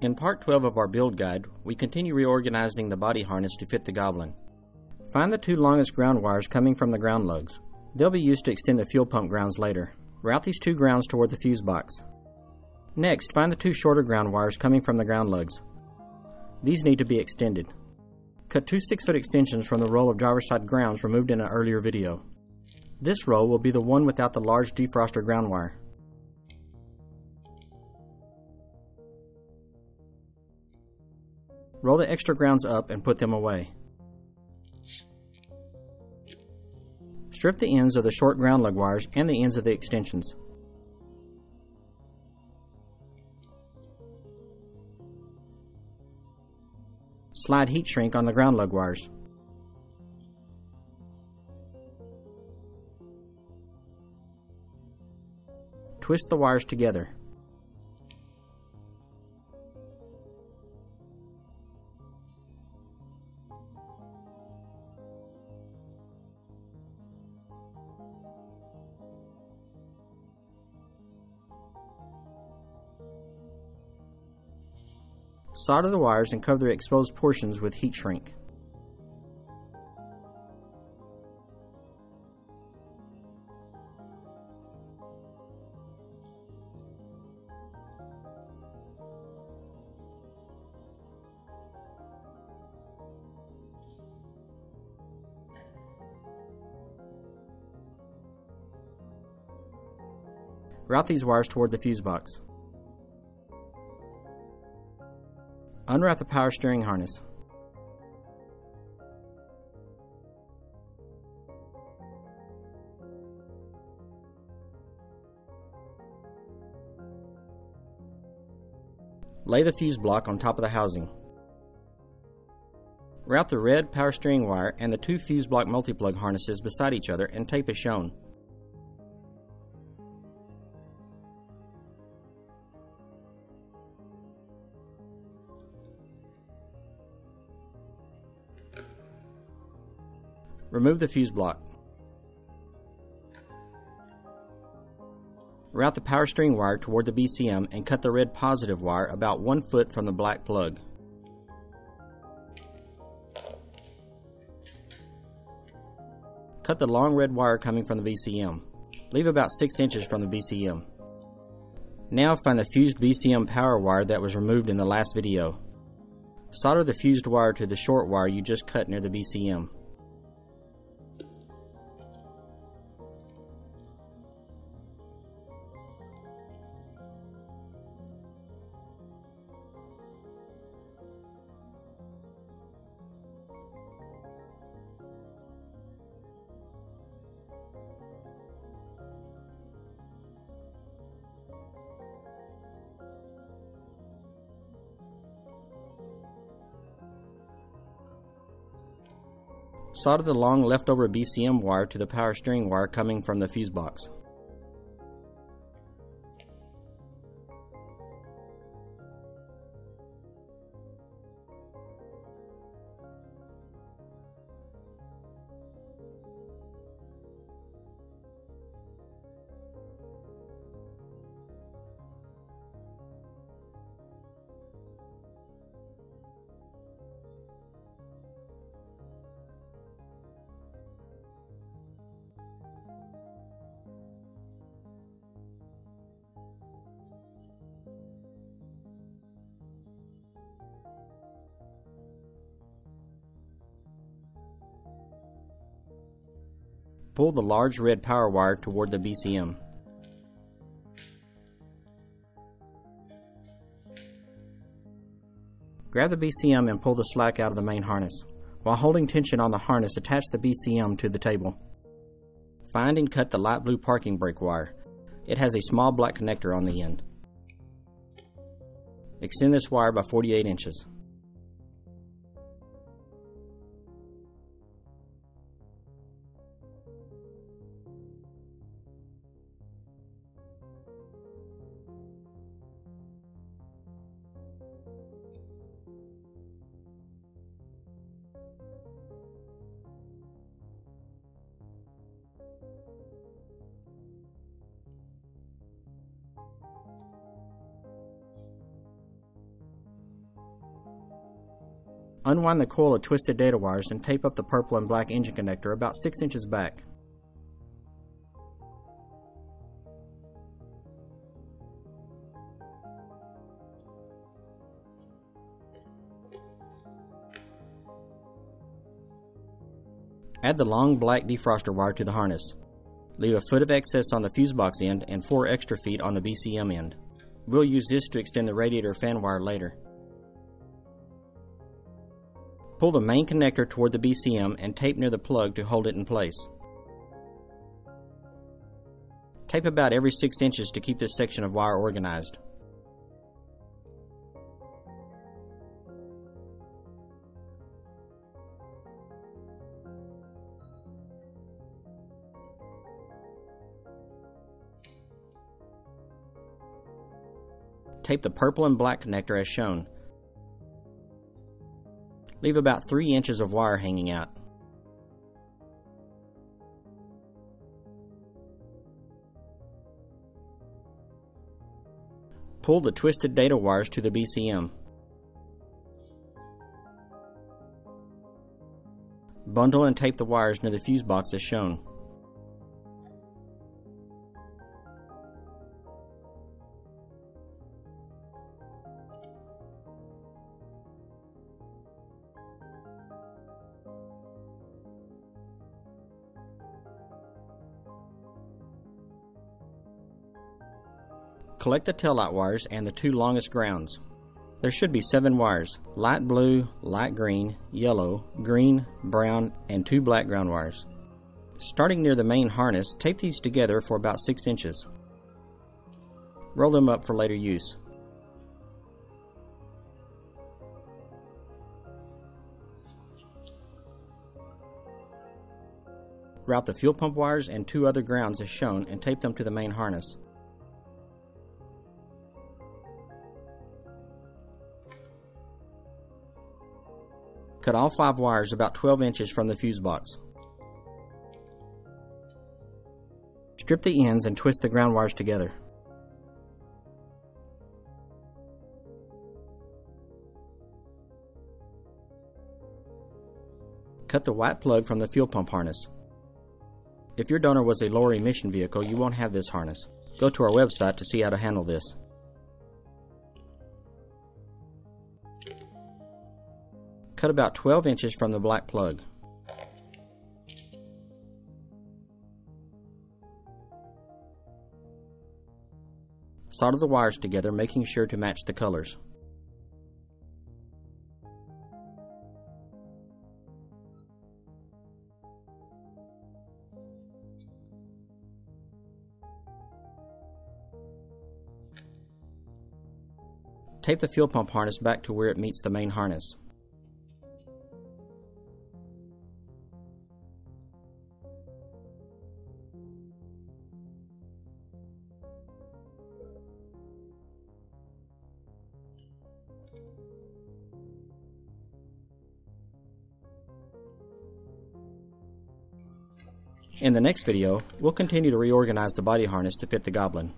In part 12 of our build guide, we continue reorganizing the body harness to fit the Goblin. Find the two longest ground wires coming from the ground lugs. They'll be used to extend the fuel pump grounds later. Route these two grounds toward the fuse box. Next, find the two shorter ground wires coming from the ground lugs. These need to be extended. Cut two 6 foot extensions from the roll of driver's side grounds removed in an earlier video. This roll will be the one without the large defroster ground wire. Roll the extra grounds up and put them away. Strip the ends of the short ground lug wires and the ends of the extensions. Slide heat shrink on the ground lug wires. Twist the wires together. Solder the wires and cover the exposed portions with heat shrink. Route these wires toward the fuse box. Unwrap the power steering harness. Lay the fuse block on top of the housing. Route the red power steering wire and the two fuse block multiplug harnesses beside each other and tape as shown. Remove the fuse block. Route the power steering wire toward the BCM and cut the red positive wire about one foot from the black plug. Cut the long red wire coming from the BCM. Leave about 6 inches from the BCM. Now find the fused BCM power wire that was removed in the last video. Solder the fused wire to the short wire you just cut near the BCM. Solder the long leftover BCM wire to the power steering wire coming from the fuse box. Pull the large red power wire toward the BCM. Grab the BCM and pull the slack out of the main harness. While holding tension on the harness, attach the BCM to the table. Find and cut the light blue parking brake wire. It has a small black connector on the end. Extend this wire by 48 inches. Unwind the coil of twisted data wires and tape up the purple and black engine connector about 6 inches back. Add the long black defroster wire to the harness. Leave a foot of excess on the fuse box end and 4 extra feet on the BCM end. We'll use this to extend the radiator fan wire later. Pull the main connector toward the BCM and tape near the plug to hold it in place. Tape about every 6 inches to keep this section of wire organized. Tape the purple and black connector as shown. Leave about 3 inches of wire hanging out. Pull the twisted data wires to the BCM. Bundle and tape the wires near the fuse box as shown. Collect the tail taillight wires and the two longest grounds. There should be seven wires light blue, light green, yellow, green, brown, and two black ground wires. Starting near the main harness, tape these together for about 6 inches. Roll them up for later use. Route the fuel pump wires and two other grounds as shown and tape them to the main harness. Cut all five wires about 12 inches from the fuse box. Strip the ends and twist the ground wires together. Cut the white plug from the fuel pump harness. If your donor was a lower emission vehicle, you won't have this harness. Go to our website to see how to handle this. Cut about 12 inches from the black plug. Solder the wires together, making sure to match the colors. Tape the fuel pump harness back to where it meets the main harness. In the next video, we'll continue to reorganize the body harness to fit the Goblin.